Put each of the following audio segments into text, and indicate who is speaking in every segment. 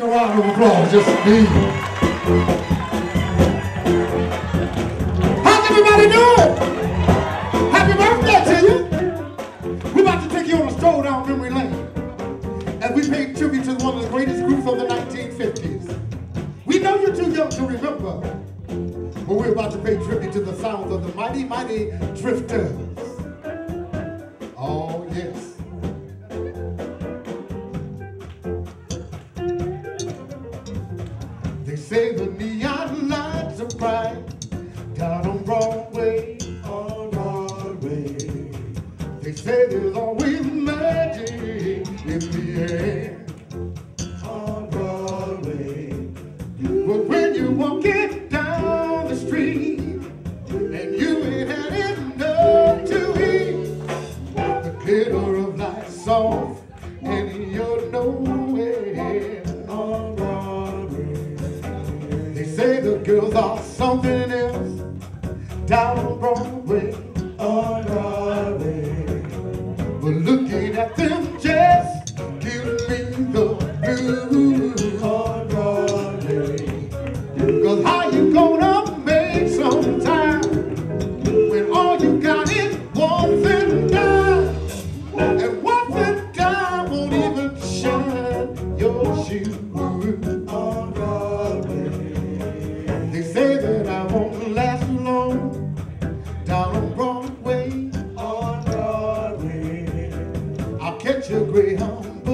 Speaker 1: a round of applause just for me. How's everybody doing? Happy birthday to you. We're about to take you on a stroll down memory lane. And we pay tribute to one of the greatest groups of the 1950s. We know you're too young to remember. But we're about to pay tribute to the sounds of the mighty, mighty drifters. Down Greyhound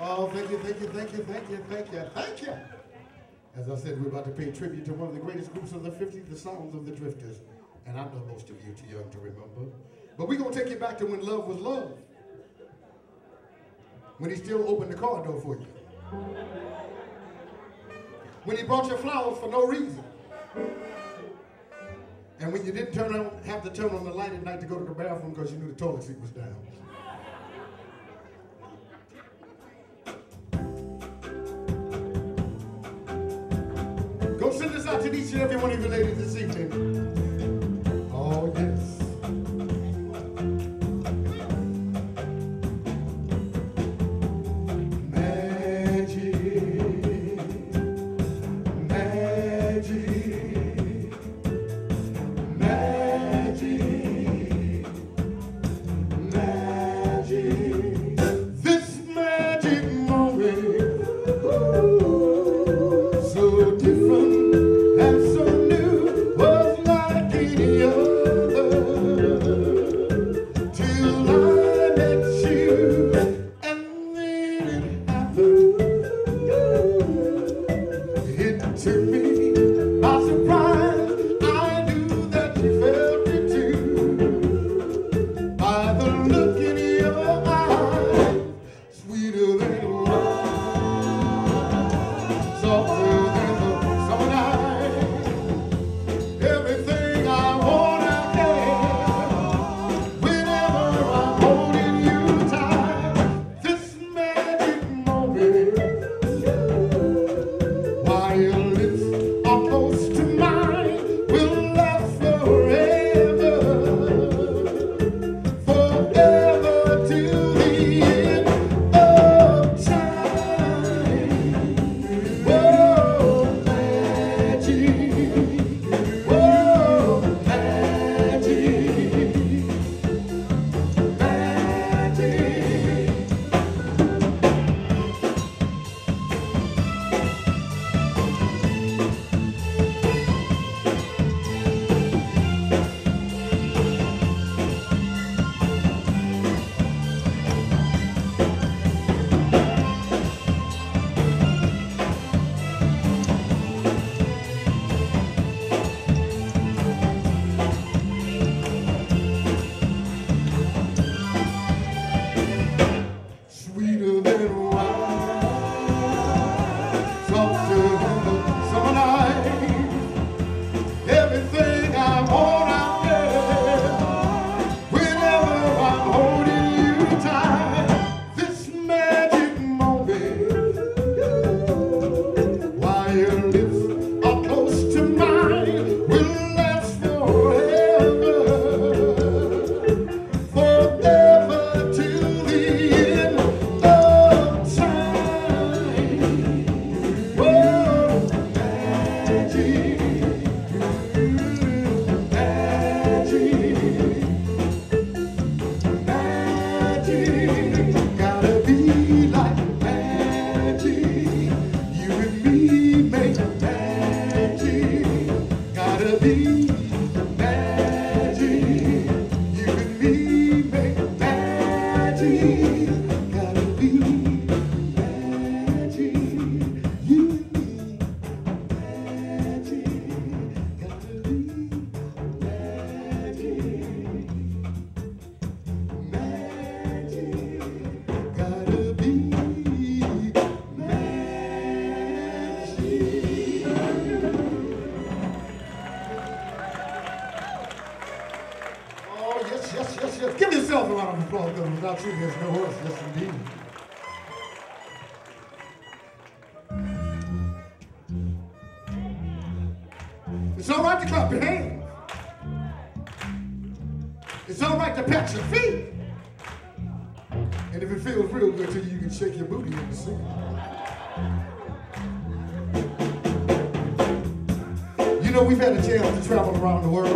Speaker 1: Oh, thank you, thank you, thank you, thank you, thank you, thank you. As I said, we're about to pay tribute to one of the greatest groups of the 50s, the Sounds of the Drifters. And I know most of you too young to remember. But we're going to take you back to when love was love. When he still opened the car door for you. When he brought you flowers for no reason. And when you didn't turn on, have to turn on the light at night to go to the bathroom because you knew the toilet seat was down. Go send this out to each and every one around the world.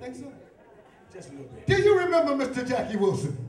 Speaker 1: Think so?
Speaker 2: Just a little bit.
Speaker 1: Do you remember Mr. Jackie Wilson?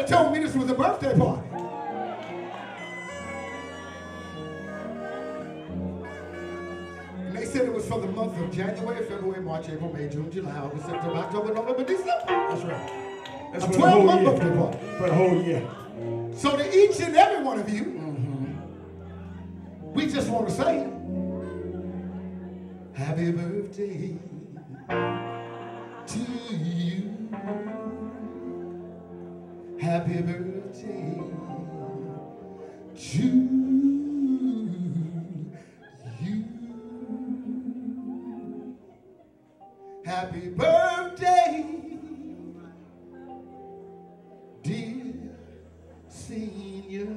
Speaker 1: somebody told me this was a birthday party. And they said it was for the month of January, February, March, April, May, June, July, August, September, October, November, December.
Speaker 2: That's right. That's
Speaker 1: a
Speaker 2: 12
Speaker 1: month
Speaker 2: year.
Speaker 1: birthday party.
Speaker 2: For the whole year.
Speaker 1: So to each and every one of you, mm -hmm. we just want to say, Happy birthday to you happy birthday to you. Happy birthday, dear senior.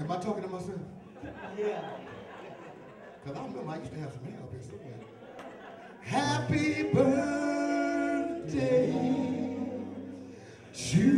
Speaker 1: Am I talking to myself?
Speaker 2: Yeah.
Speaker 1: Because I remember I used to have some hair here somewhere. Happy birthday. Jude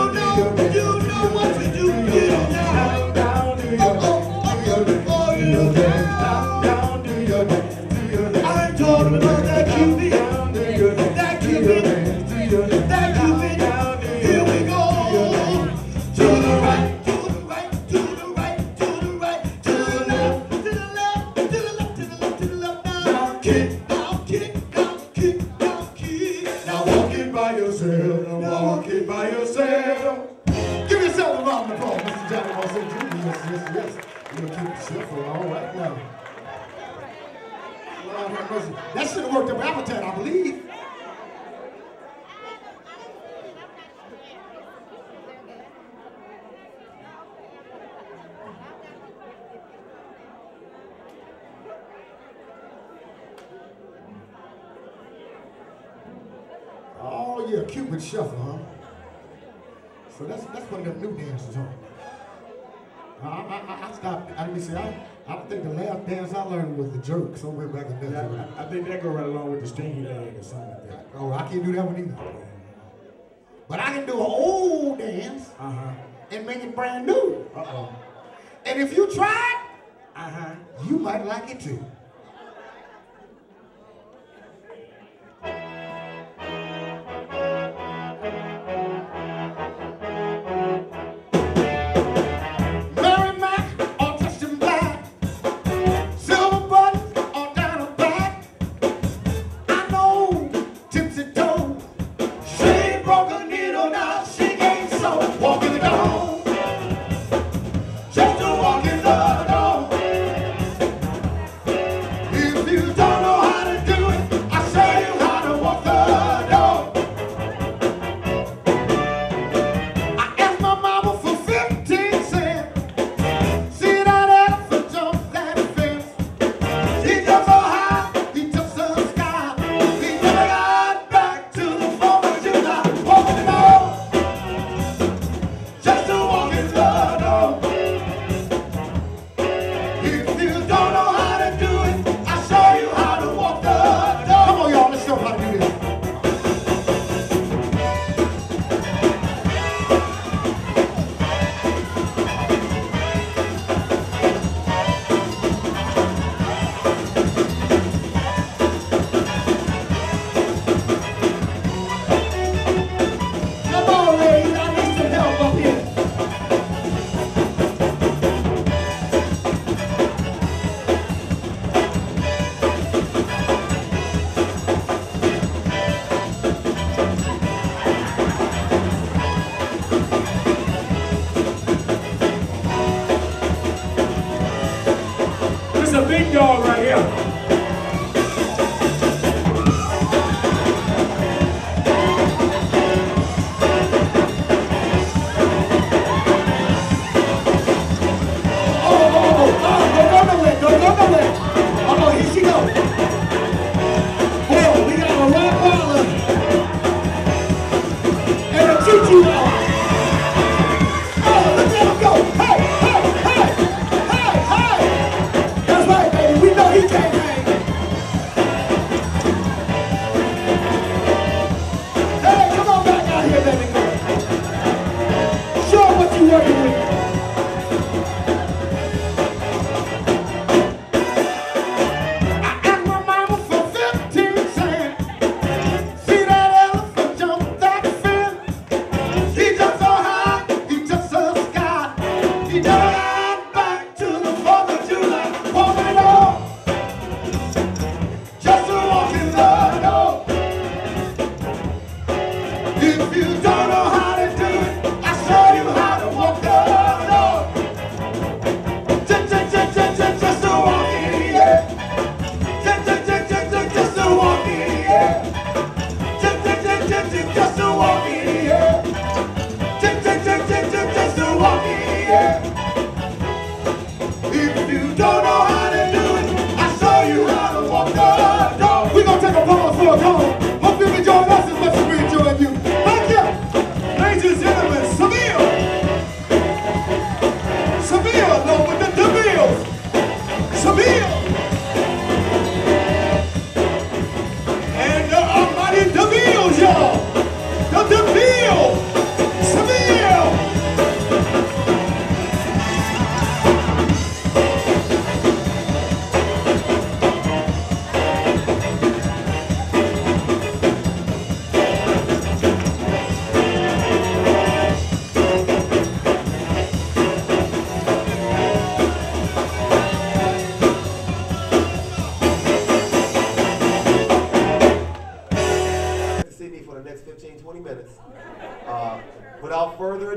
Speaker 2: I think that go right along with the stinky leg or something like that.
Speaker 1: Oh, I can't do that one either. But I can do an old dance
Speaker 2: uh-huh.
Speaker 1: and make it brand new.
Speaker 2: Uh-oh.
Speaker 1: And if you try
Speaker 2: it, uh-huh.
Speaker 1: you might like it too.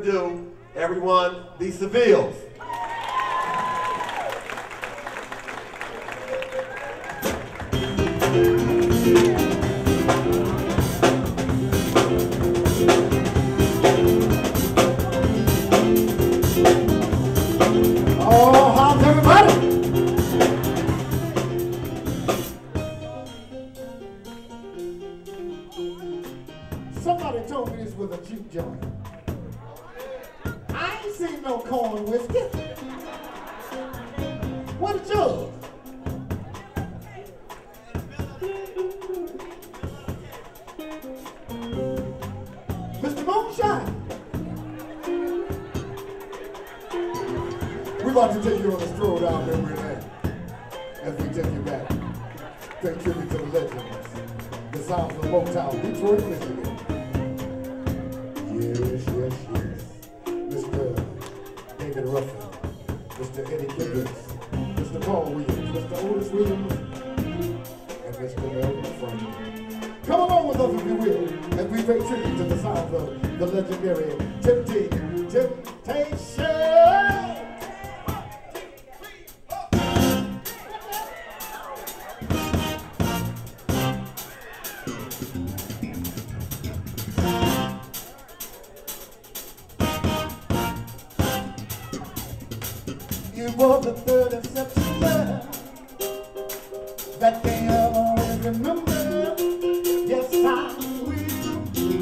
Speaker 3: Ado, everyone, the Sevilles.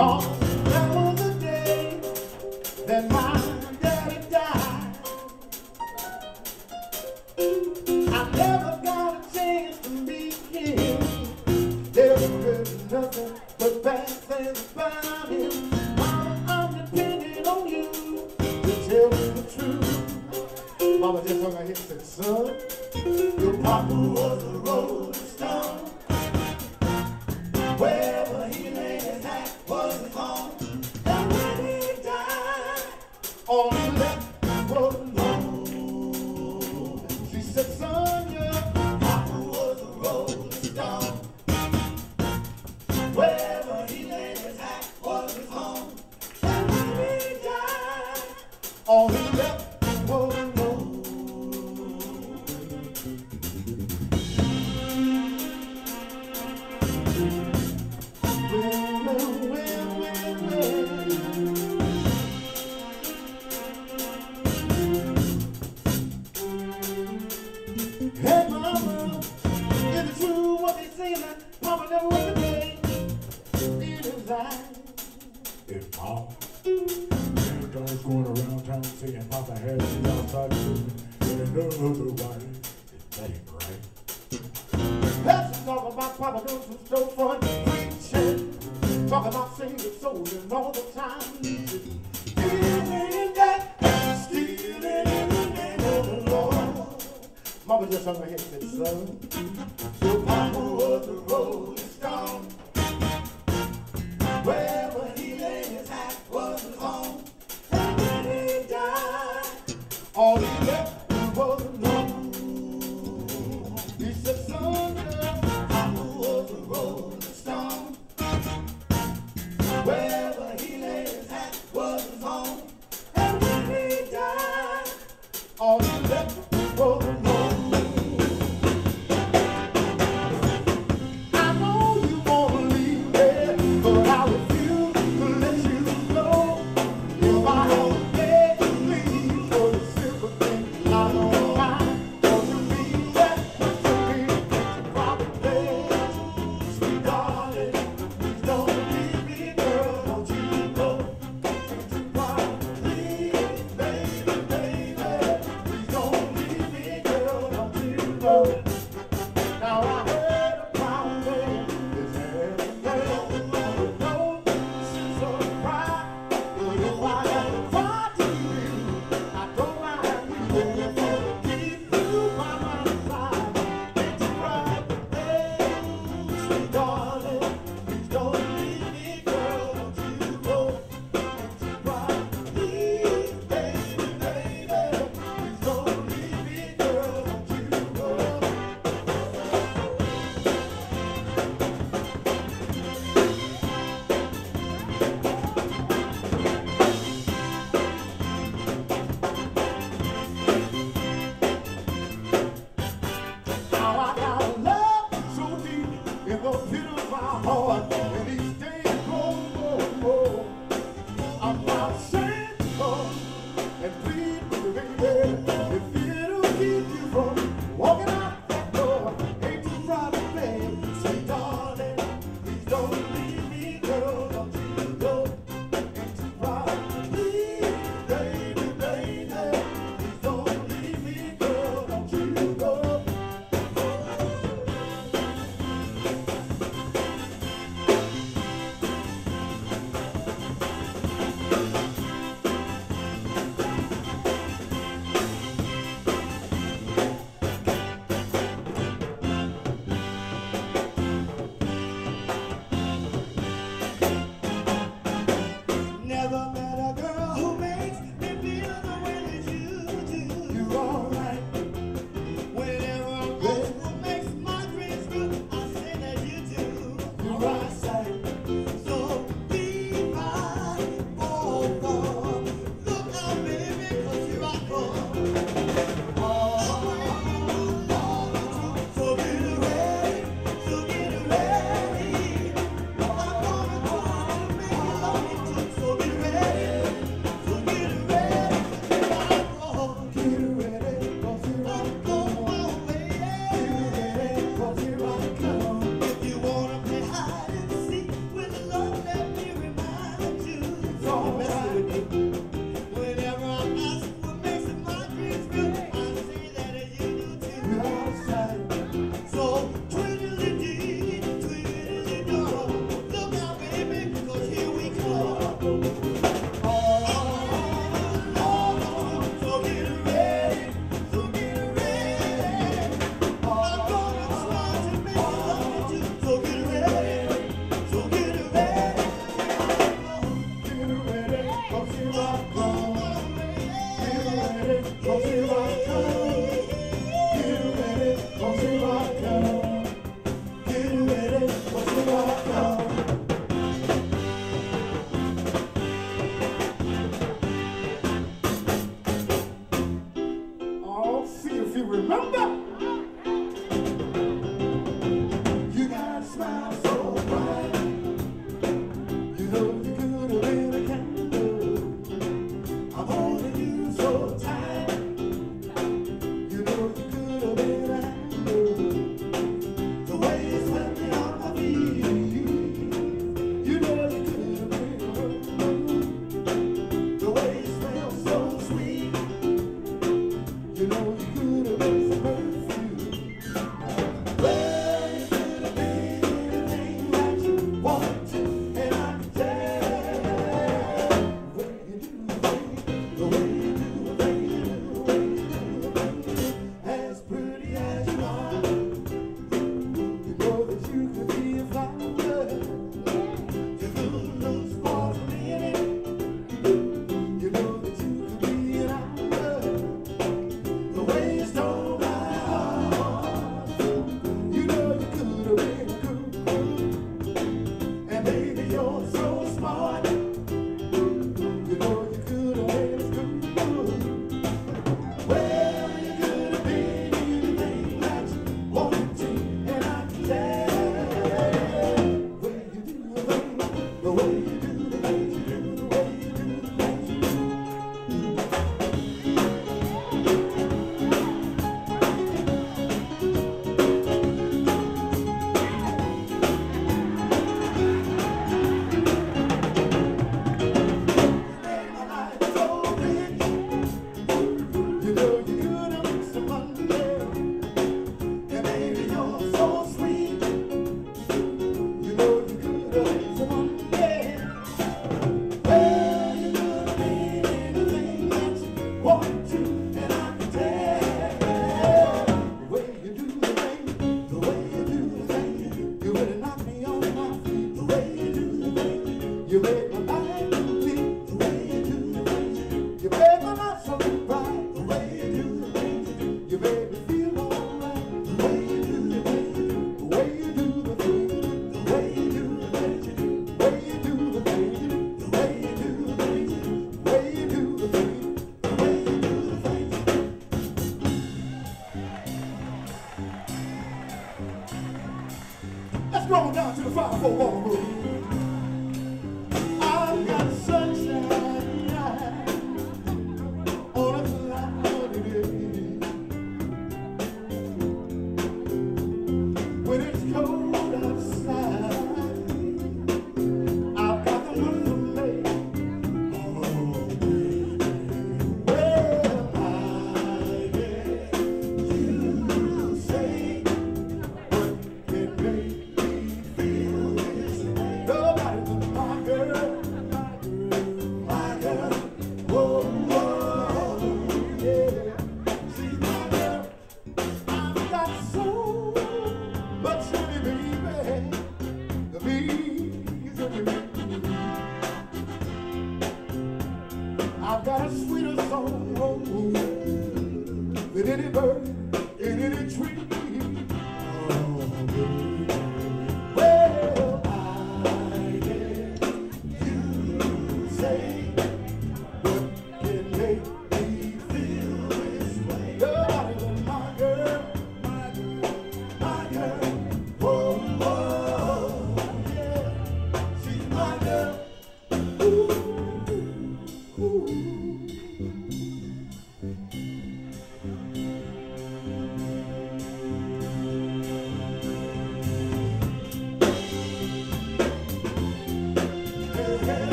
Speaker 1: Will.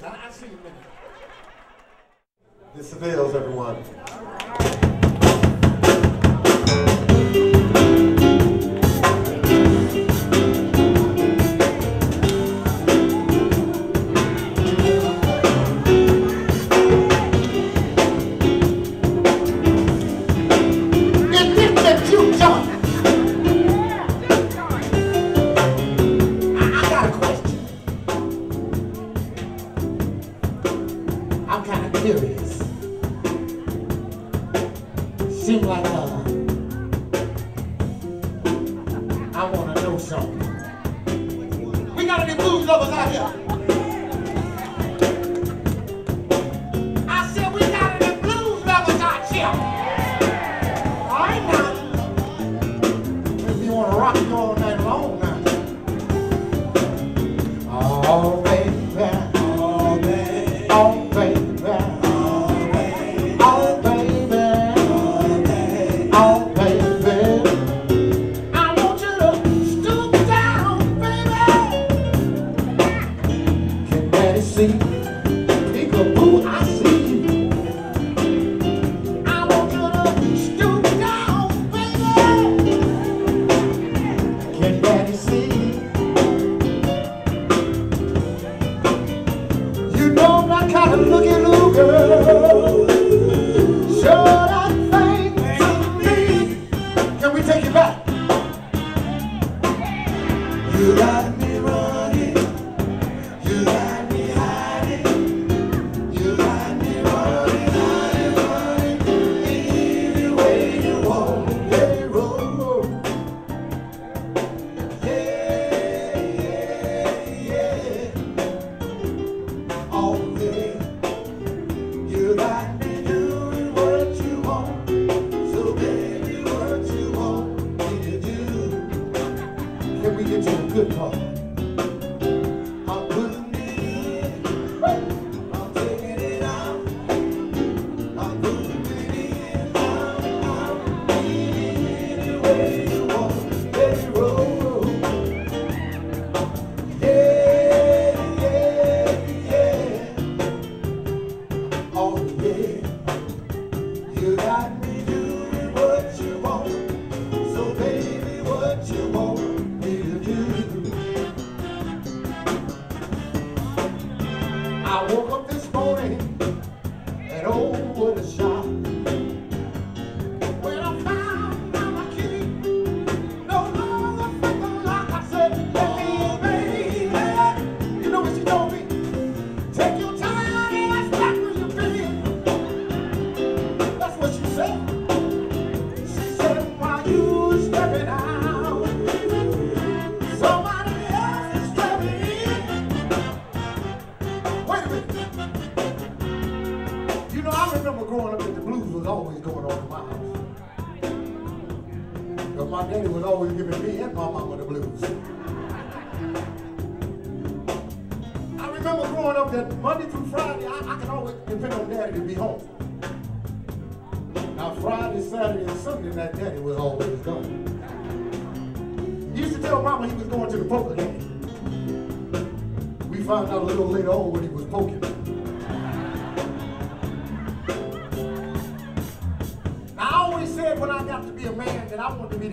Speaker 1: Some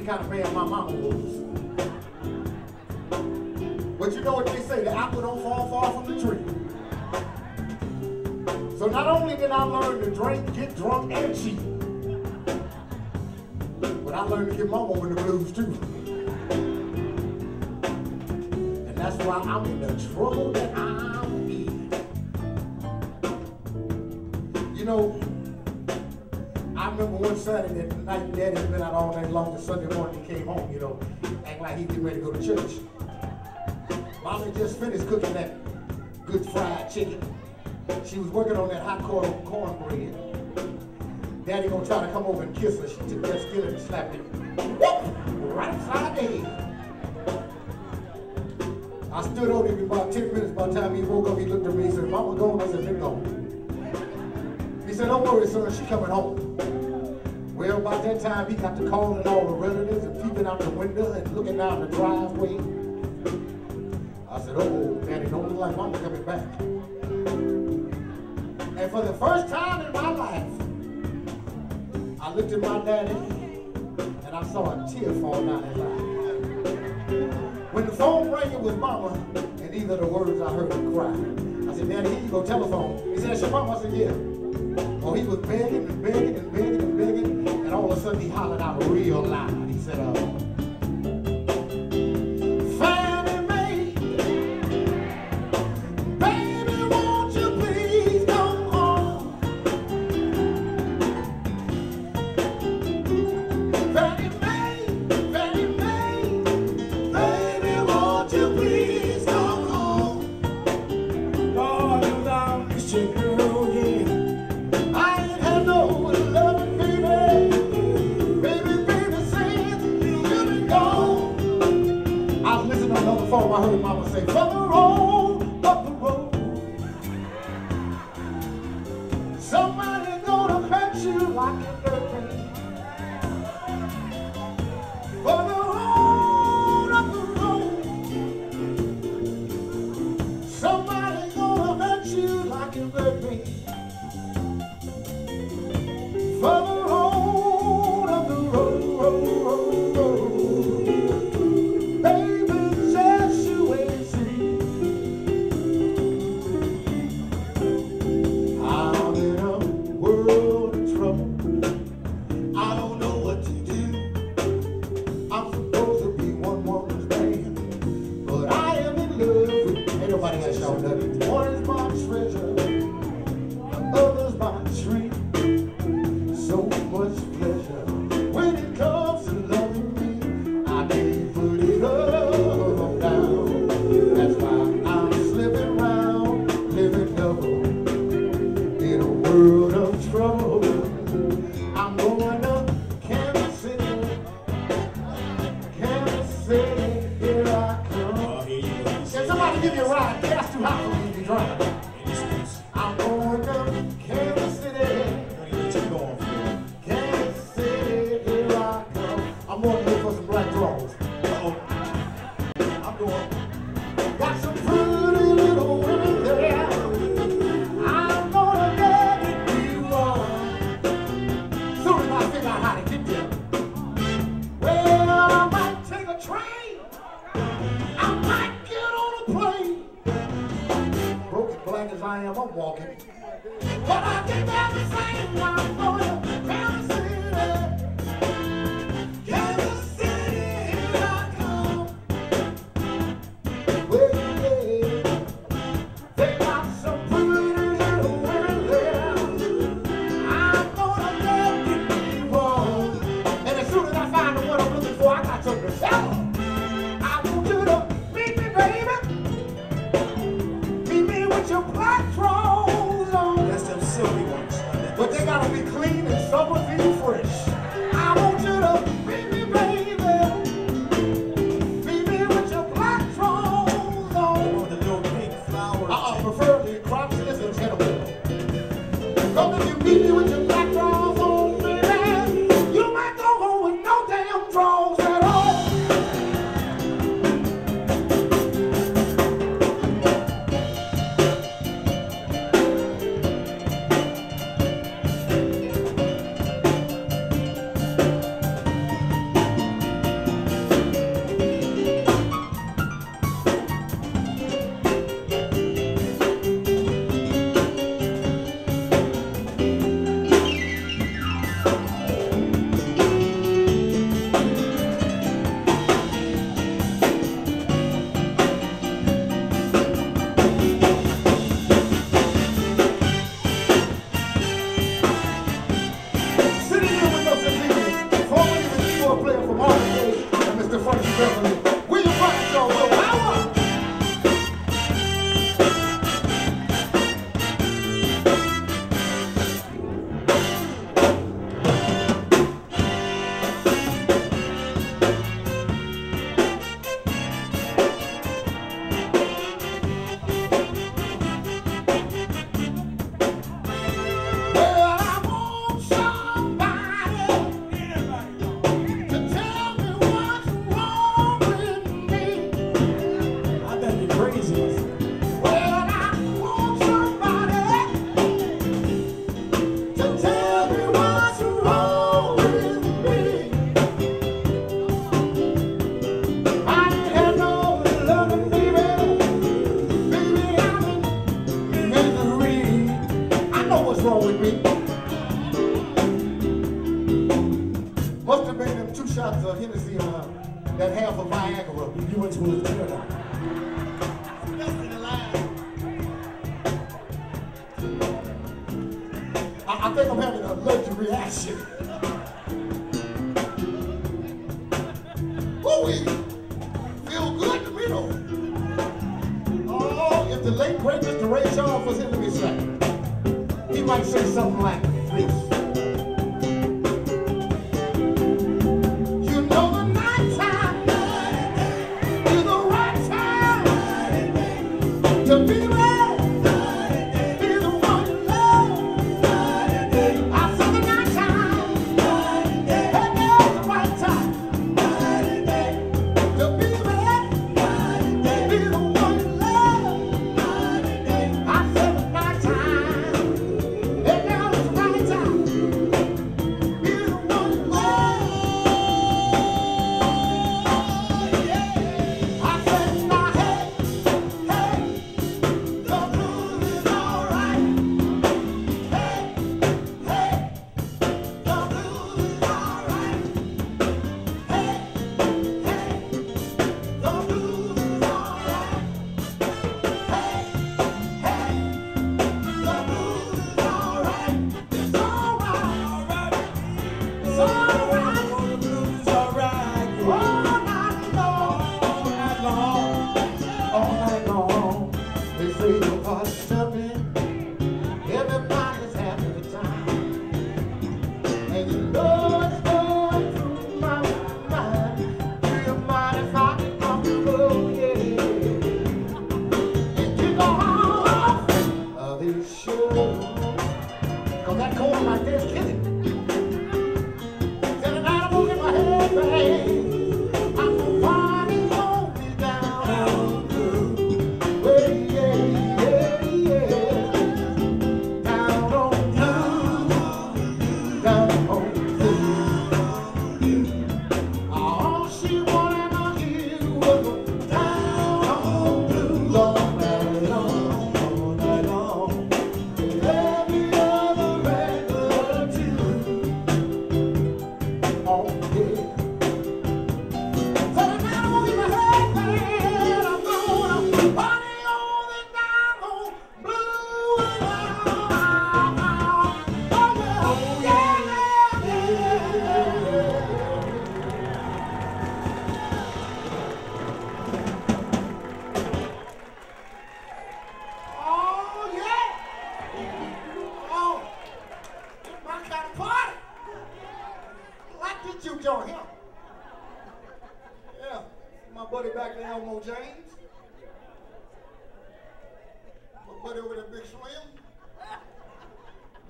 Speaker 1: kind of man my mama was. But you know what they say, the apple don't fall far from the tree. So not only did I learn to drink, get drunk, and cheat, but I learned to get mama with the blues too. And that's why I'm in the trouble that I'm in. You know, I remember one Saturday night, Daddy had been out all night long. The Sunday morning getting ready to go to church. Mama just finished cooking that good fried chicken. She was working on that hot corn cornbread. Daddy gonna try to come over and kiss her. She took that skillet and slapped it whoop, right upside the head. I stood over him about 10 minutes. By the time he woke up, he looked at me and said, Mama gone? I said, been gone. He said, don't worry, son, she coming home. Well, by that time, he got to calling all the relatives and peeping out the window and looking down the driveway. I said, oh, Daddy, don't look like Mama coming back. And for the first time in my life, I looked at my daddy and I saw a tear fall down his eye. When the phone rang, it was Mama, and these are the words I heard him cry. I said, Daddy, here you go, telephone. He said, that's your mama. I said, yeah. Oh, he was begging and begging and begging and begging, and all of a sudden he hollered out real loud. He said, uh,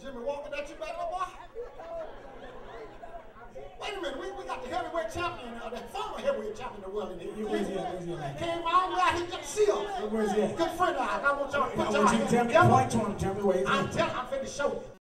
Speaker 1: Jimmy Walker, that you back there, boy? Wait a minute, we, we got the heavyweight champion, uh, the former heavyweight champion of the world in here.
Speaker 2: Where's he at? Where's he at?
Speaker 1: Came all the way out here to see us.
Speaker 2: Where's he at?
Speaker 1: Good friend of ours. I want y'all to put y'all
Speaker 2: want you to tell me, point to him, tell me where he's
Speaker 1: I'm
Speaker 2: at.
Speaker 1: telling, I'm finna show you.